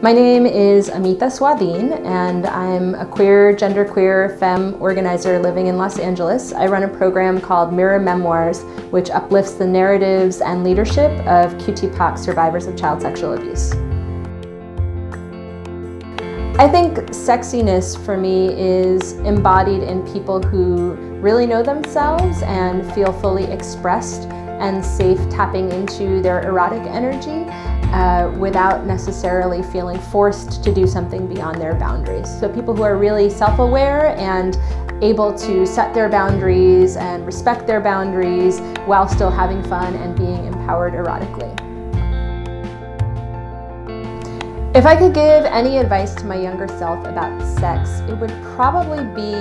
My name is Amita Swadhin, and I'm a queer, genderqueer, femme organizer living in Los Angeles. I run a program called Mirror Memoirs, which uplifts the narratives and leadership of QTPOC survivors of child sexual abuse. I think sexiness for me is embodied in people who really know themselves and feel fully expressed and safe tapping into their erotic energy uh, without necessarily feeling forced to do something beyond their boundaries. So people who are really self-aware and able to set their boundaries and respect their boundaries while still having fun and being empowered erotically. If I could give any advice to my younger self about sex, it would probably be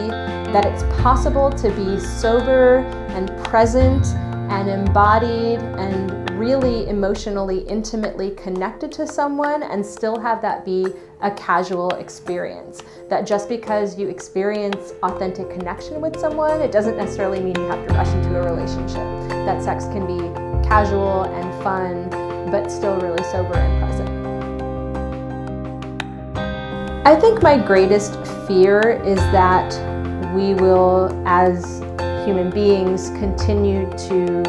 that it's possible to be sober and present and embodied and really emotionally, intimately connected to someone and still have that be a casual experience. That just because you experience authentic connection with someone, it doesn't necessarily mean you have to rush into a relationship. That sex can be casual and fun, but still really sober and present. I think my greatest fear is that we will, as human beings, continue to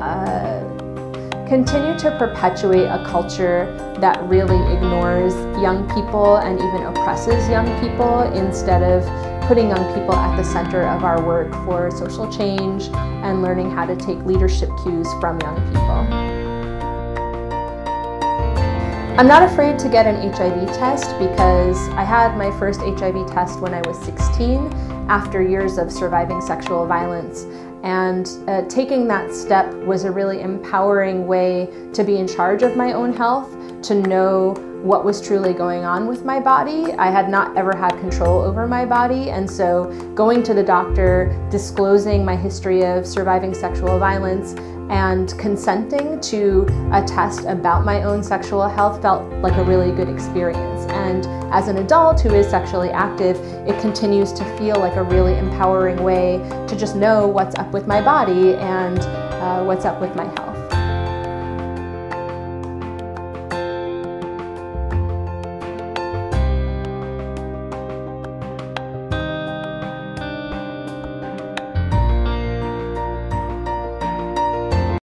uh, continue to perpetuate a culture that really ignores young people and even oppresses young people instead of putting young people at the center of our work for social change and learning how to take leadership cues from young people. I'm not afraid to get an HIV test because I had my first HIV test when I was 16 after years of surviving sexual violence and uh, taking that step was a really empowering way to be in charge of my own health, to know what was truly going on with my body. I had not ever had control over my body, and so going to the doctor, disclosing my history of surviving sexual violence, and consenting to a test about my own sexual health felt like a really good experience. And as an adult who is sexually active, it continues to feel like a really empowering way to just know what's up with my body and uh, what's up with my health.